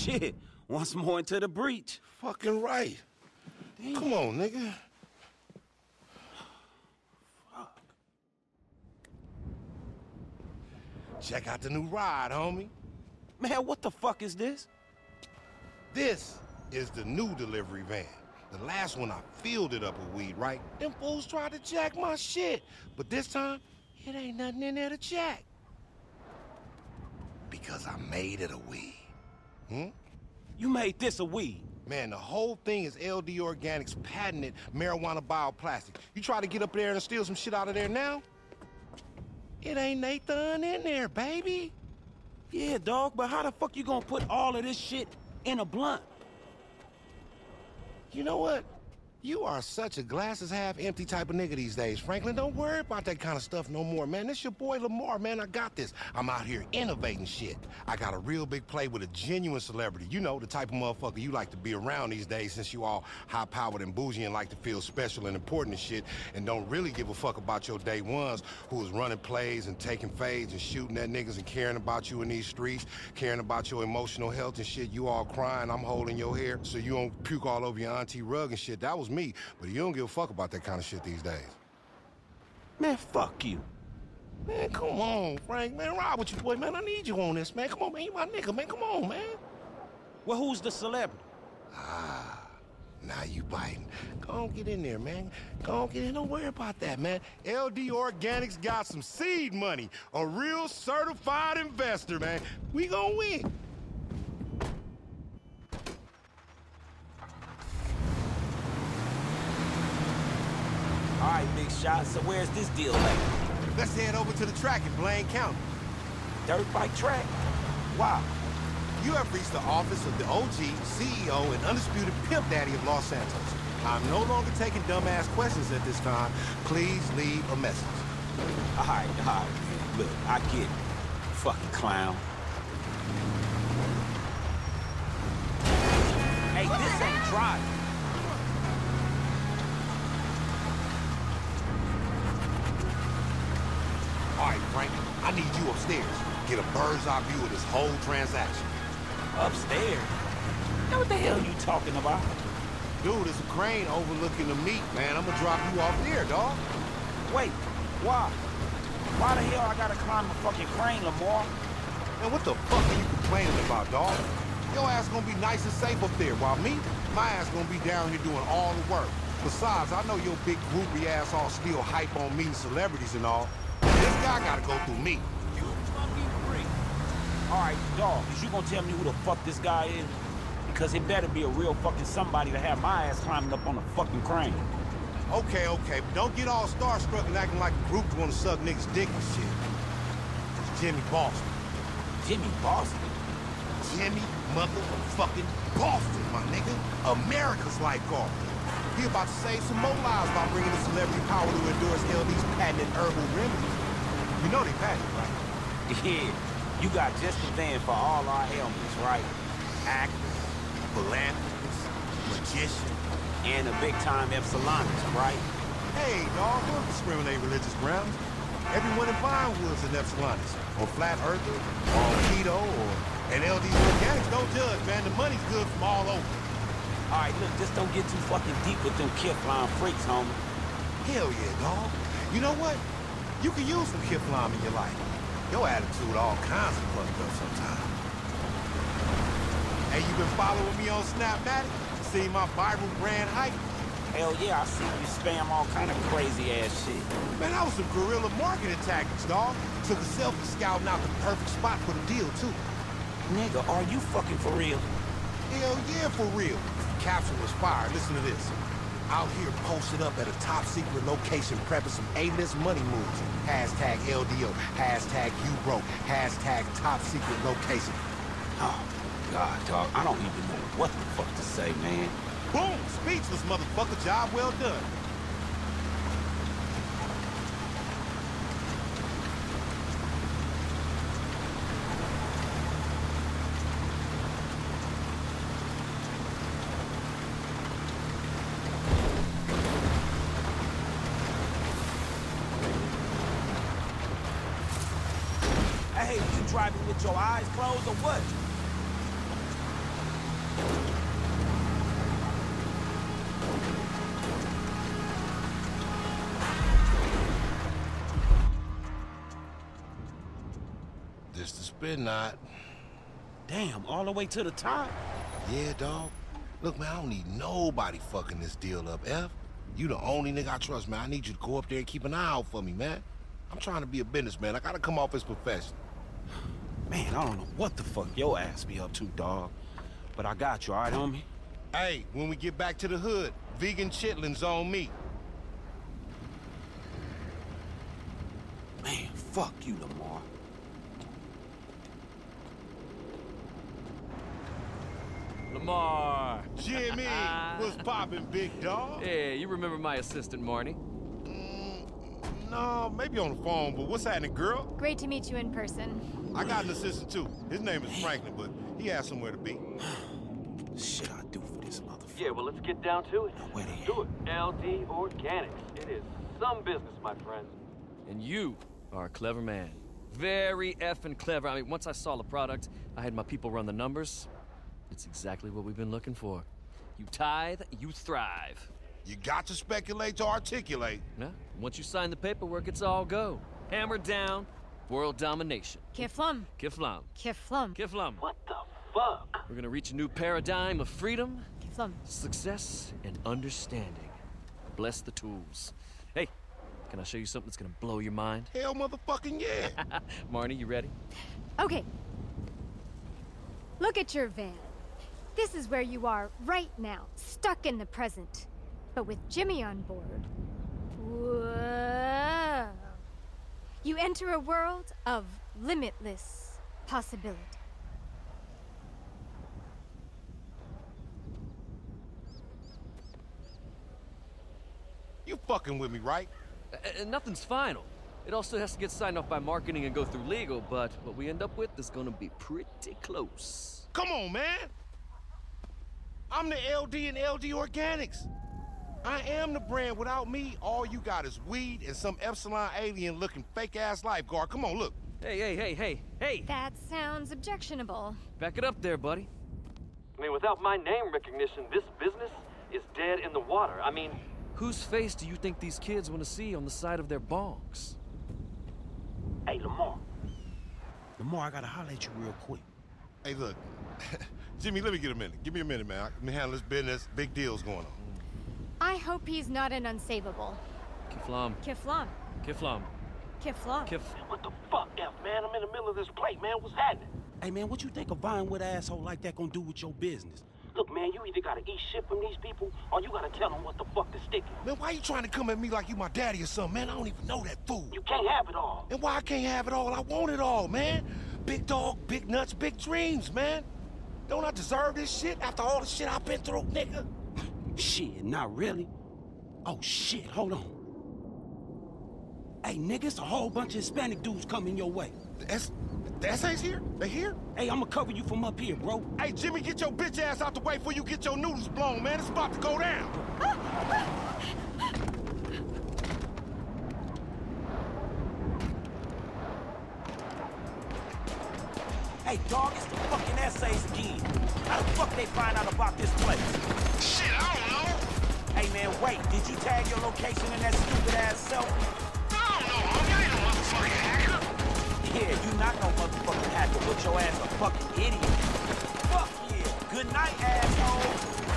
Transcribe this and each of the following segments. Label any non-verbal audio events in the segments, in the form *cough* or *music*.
Shit, once more into the breach. Fucking right. Damn. Come on, nigga. Fuck. Check out the new ride, homie. Man, what the fuck is this? This is the new delivery van. The last one I filled it up with weed, right? Them fools tried to jack my shit. But this time, it ain't nothing in there to jack. Because I made it a weed. Hmm? You made this a weed? Man, the whole thing is LD Organics' patented marijuana bioplastic. You try to get up there and steal some shit out of there now? It ain't Nathan in there, baby. Yeah, dog, but how the fuck you gonna put all of this shit in a blunt? You know what? You are such a glasses half empty type of nigga these days, Franklin. Don't worry about that kind of stuff no more, man. This your boy Lamar, man. I got this. I'm out here innovating shit. I got a real big play with a genuine celebrity. You know, the type of motherfucker you like to be around these days since you all high-powered and bougie and like to feel special and important and shit and don't really give a fuck about your day ones who is running plays and taking fades and shooting at niggas and caring about you in these streets, caring about your emotional health and shit. You all crying, I'm holding your hair so you don't puke all over your auntie rug and shit. That was me, but you don't give a fuck about that kind of shit these days. Man, fuck you. Man, come on, Frank. Man, ride with you, boy. Man, I need you on this, man. Come on, man. You my nigga, man. Come on, man. Well, who's the celebrity? Ah, now you biting. Go on, get in there, man. Go on, get in. Don't worry about that, man. LD Organics got some seed money. A real certified investor, man. We gonna win. All right, big shot. So where's this deal at? Let's head over to the track in Blaine County. Dirt bike track? Wow. You have reached the office of the OG, CEO, and undisputed pimp daddy of Los Santos. I'm no longer taking dumbass questions at this time. Please leave a message. All right, all right. Look, I get it. Fucking clown. Hey, this ain't driving. All right, Frank, I need you upstairs. Get a bird's eye view of this whole transaction. Upstairs? Now what the hell are you talking about? Dude, there's a crane overlooking the meat, man. I'm gonna drop you off there, dog. Wait, why? Why the hell I gotta climb a fucking crane, Lamar? Man, what the fuck are you complaining about, dog? Your ass gonna be nice and safe up there, while me, my ass gonna be down here doing all the work. Besides, I know your big groupie ass all still hype on meeting celebrities and all. Guy gotta go through me. You fucking freak. All right, dog, is you gonna tell me who the fuck this guy is? Because it better be a real fucking somebody to have my ass climbing up on a fucking crane. Okay, okay, but don't get all starstruck and acting like a group wanna suck niggas' dick and shit. It's Jimmy Boston. Jimmy Boston? Jimmy motherfucking Boston, my nigga. America's lifeguard. He about to save some more lives by bringing the celebrity power to endorse LD's patented herbal remedies. You know they patent, right? Yeah, you got just the van for all our ailments, right? Actors, philanthropists, magicians. And a big-time Epsilonist, right? Hey, dog, don't discriminate religious grounds. Everyone in Vinewood's an Epsilonist, or Flat Earther, or Keto, or... And LD Organics don't judge, man. The money's good from all over. All right, look, just don't get too fucking deep with them Kiflom freaks, homie. Hell yeah, dog. You know what? You can use some Kiflom in your life. Your attitude all kinds of fucked up sometimes. Hey, you been following me on Snapmatic? See my viral brand hype? Hell yeah, I see you spam all kind of crazy ass shit. Man, that was some guerrilla marketing tactics, dog. Took a selfie scouting out the perfect spot for the deal, too. Nigga, are you fucking for real? Hell yeah, for real. Capsule was fired. Listen to this. Out here posted up at a top secret location prepping some A-list money moves. Hashtag LDO, hashtag you broke, hashtag top secret location. Oh, God, dog, I don't even know what the fuck to say, man. Boom! Speechless, motherfucker. Job well done. Your eyes closed or what? This the spin knot. Damn, all the way to the top? Yeah, dog. Look, man, I don't need nobody fucking this deal up, F. You the only nigga I trust, man. I need you to go up there and keep an eye out for me, man. I'm trying to be a businessman. I gotta come off as professional. Man, I don't know what the fuck your ass be up to, dog. But I got you, all right, homie? Hey, when we get back to the hood, vegan chitlins on me. Man, fuck you, Lamar. Lamar. Jimmy, *laughs* what's poppin', big dog? Hey, you remember my assistant, Marnie? No, maybe on the phone, but what's happening, girl? Great to meet you in person. I got an assistant, too. His name is Franklin, but he has somewhere to be. *sighs* Shit I do for this motherfucker. Yeah, well, let's get down to it. Now, where they Do it. LD Organics. It is some business, my friend. And you are a clever man. Very effing clever. I mean, once I saw the product, I had my people run the numbers. It's exactly what we've been looking for. You tithe, you thrive. You got to speculate to articulate. Yeah? Once you sign the paperwork, it's all go. Hammer down, world domination. Kiflom. Kiflam. Kiflom. Kiflam. What the fuck? We're gonna reach a new paradigm of freedom, Kiflom. success, and understanding. Bless the tools. Hey, can I show you something that's gonna blow your mind? Hell motherfucking yeah. *laughs* Marnie, you ready? Okay. Look at your van. This is where you are right now, stuck in the present. But with Jimmy on board. Whoa. You enter a world of limitless possibility. you fucking with me, right? Uh, nothing's final. It also has to get signed off by marketing and go through legal, but what we end up with is gonna be pretty close. Come on, man. I'm the LD and LD Organics. I am the brand. Without me, all you got is weed and some Epsilon alien looking fake ass lifeguard. Come on, look. Hey, hey, hey, hey, hey! That sounds objectionable. Back it up there, buddy. I mean, without my name recognition, this business is dead in the water. I mean, Whose face do you think these kids want to see on the side of their bongs? Hey, Lamar. Lamar, I gotta holler at you real quick. Hey, look. *laughs* Jimmy, let me get a minute. Give me a minute, man. I can handle this business. Big deals going on. I hope he's not an unsavable. Kiflam, Kiflam. Kiflam, Kiflam. Kif. what the fuck, F, man? I'm in the middle of this plate, man. What's happening? Hey, man, what you think a Vinewood asshole like that gonna do with your business? Look, man, you either gotta eat shit from these people, or you gotta tell them what the fuck to stick in. Man, why you trying to come at me like you my daddy or something, man? I don't even know that fool. You can't have it all. And why I can't have it all? I want it all, man. Big dog, big nuts, big dreams, man. Don't I deserve this shit after all the shit I've been through, nigga? Shit, not really. Oh, shit, hold on. Hey, nigga, it's a whole bunch of Hispanic dudes coming your way. The, S the essays here? They here? Hey, I'ma cover you from up here, bro. Hey, Jimmy, get your bitch ass out the way before you get your noodles blown, man. It's about to go down. Ah, ah. Hey, dog, it's the fucking essays again. How the fuck they find out about this place? Shit, I don't know. Hey, man, wait. Did you tag your location in that stupid ass selfie? I don't know, homie. I ain't no motherfucking hacker. Yeah, you not no motherfucking hacker, but your ass a fucking idiot. Fuck yeah. Good night, asshole.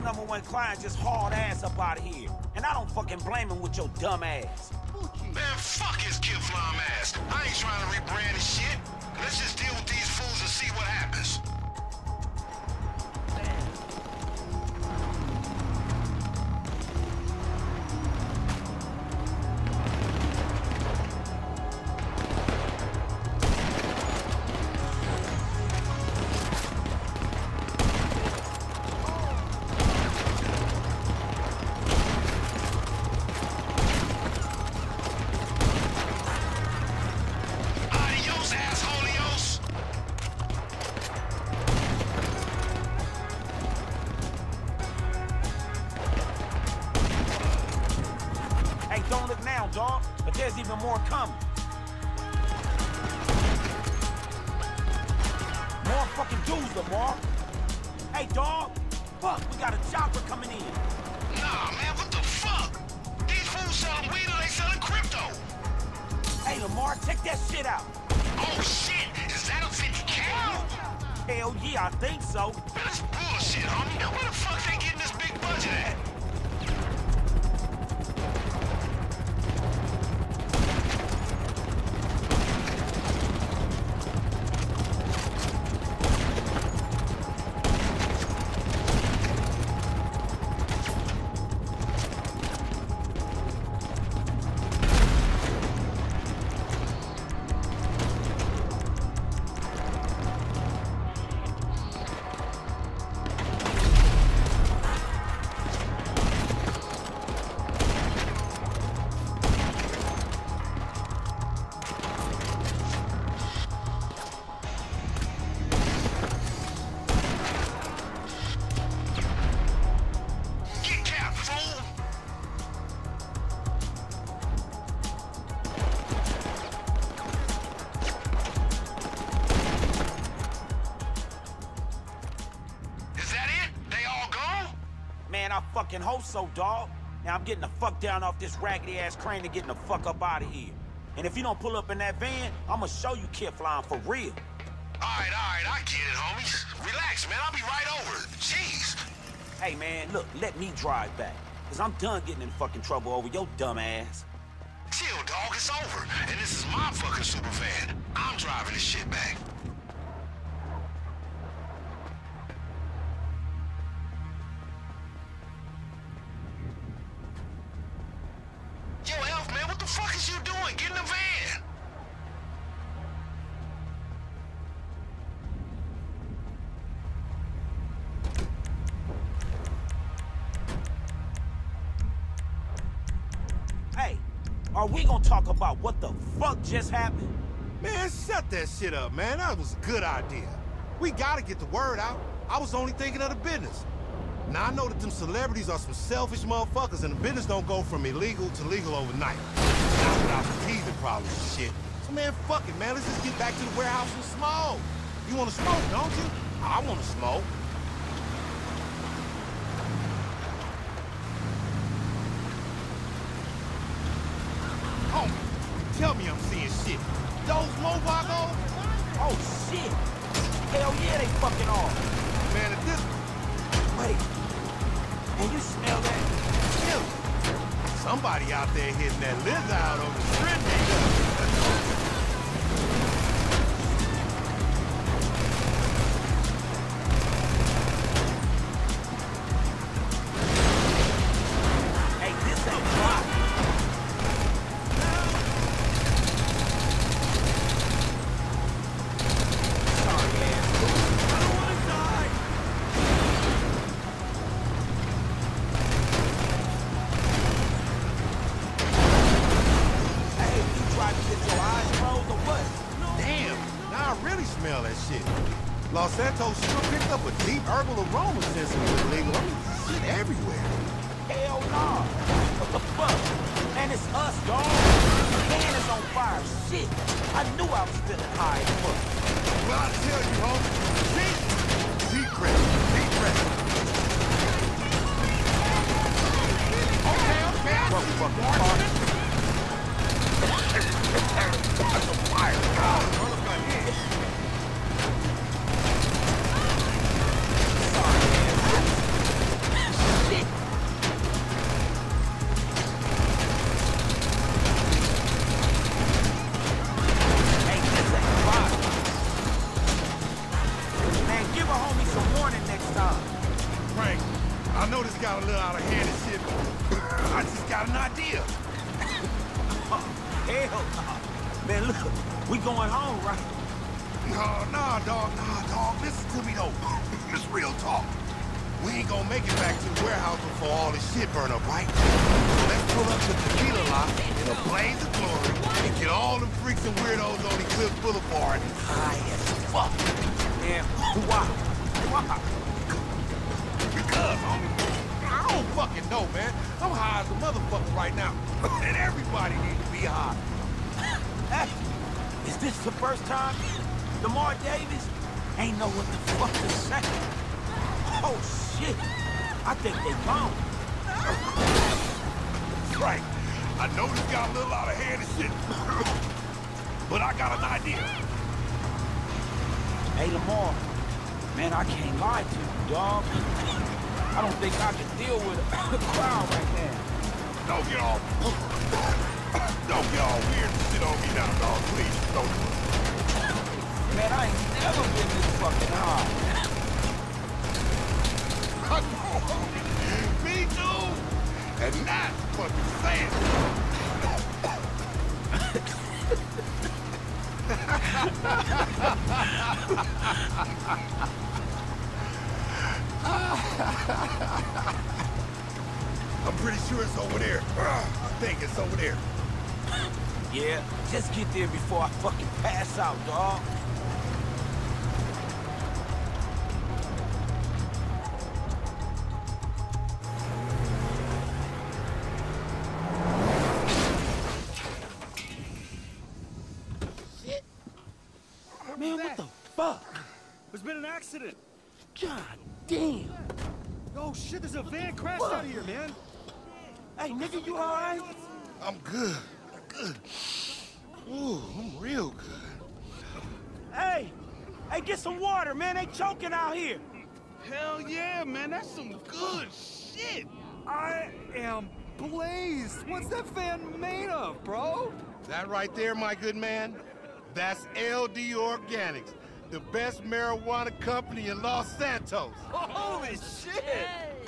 Your number one client just hauled ass up out of here. And I don't fucking blame him with your dumb ass. Man, fuck his flying ass. I ain't trying to rebrand his shit. Let's just deal with these fools and see what happens. Fucking hope so, dog. Now I'm getting the fuck down off this raggedy ass crane and getting the fuck up out of here. And if you don't pull up in that van, I'ma show you kid flying for real. Alright, alright, I get it, homies. Relax, man, I'll be right over. Jeez. Hey man, look, let me drive back. Cause I'm done getting in fucking trouble over your dumb ass. Chill, dog, it's over. And this is my fucking super van. I'm driving this shit back. Just happened? Man, shut that shit up, man. That was a good idea. We gotta get the word out. I was only thinking of the business. Now, I know that them celebrities are some selfish motherfuckers, and the business don't go from illegal to legal overnight. Not without teething problems and shit. So, man, fuck it, man. Let's just get back to the warehouse and smoke. You wanna smoke, don't you? I wanna smoke. Man, it's us, dog. Man is on fire. Shit. I knew I was feeling high as fuck. Well, I tell you, homie, deep, deep breath, deep breath. Okay, okay, I What see you, fucking boy. fuck? That's a fire. Oh, I know this got a little out of hand and shit, but *laughs* I just got an idea. *laughs* Oh, hell nah. Man, look, we going home, right? No, nah, dog, nah, dog. Listen to me, though. *laughs* It's real talk. We ain't gonna make it back to the warehouse before all this shit burn up, right? So let's pull up to the tequila lot in a blaze of glory and get all them freaks and weirdos on Eclipse Boulevard high as fuck. Man, why? Why? Because, homie, fucking know, man. I'm high as a motherfucker right now. *coughs* and everybody needs to be high. *coughs* Hey, is this the first time? Lamar Davis? ain't know what the fuck to say. Oh, shit. I think they gone. *coughs* Frank, I know this got a little out of hand and shit, but I got an idea. Hey, Lamar. Man, I can't lie to you, dog. I don't think I can deal with a *laughs* crowd right now. Don't get all... *coughs* Don't get all weird and shit on me now, dog. Please, don't. Man, I ain't never been this fucking high. *laughs* Me too. And that's fucking sad. *laughs* I'm pretty sure it's over there. I think it's over there. Yeah, just get there before I fucking pass out, dog. Damn. Oh shit, there's a van crashed out of here, man. Hey, nigga, you alright? I'm good. I'm good. Ooh, I'm real good. Hey, hey, get some water, man. They choking out here. Hell yeah, man. That's some good shit. I am blazed. What's that van made of, bro? That right there, my good man, that's LD Organics, the best marijuana company in Los Santos. *laughs* Holy shit!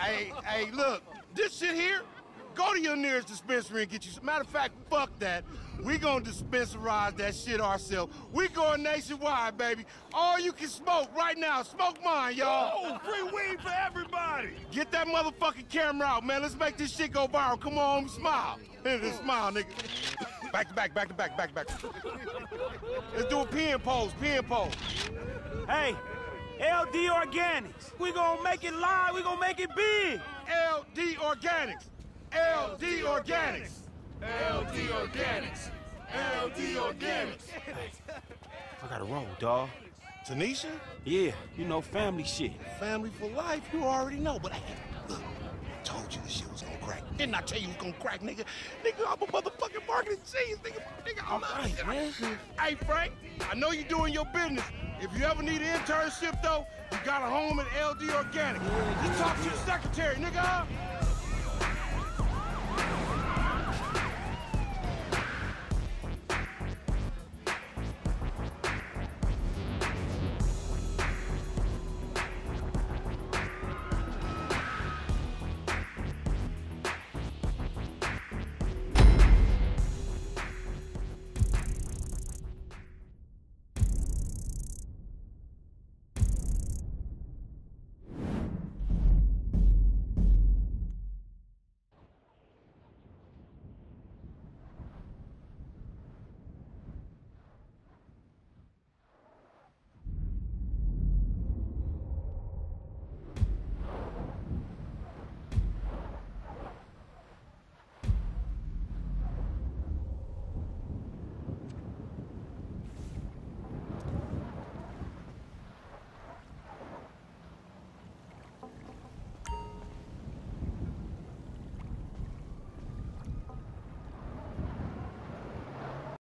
Hey, hey, look, this shit here, go to your nearest dispensary and get you some. Matter of fact, fuck that. We gonna dispensarize that shit ourselves. We going nationwide, baby. All you can smoke right now. Smoke mine, y'all. Oh, free weed for everybody! Get that motherfucking camera out, man. Let's make this shit go viral. Come on, smile. Here, this *laughs* smile, nigga. Back to back, back to back, back to back. Let's do a pen pose, pen pose. Hey, LD Organics. We gonna make it live. We gonna make it big. LD Organics. LD Organics. LD Organics. LD Organics. I gotta roll, dog. Tanisha, Yeah, you know, family shit. family for life, you already know. But hey, look, I told you this shit was gonna crack. Didn't I tell you it was gonna crack, nigga? Nigga, I'm a motherfucking marketing genius, nigga. Nigga, I'm All right, man. Hey, Frank, I know you're doing your business. If you ever need an internship, though, you got a home at LD Organic. Just talk to your secretary, nigga. huh?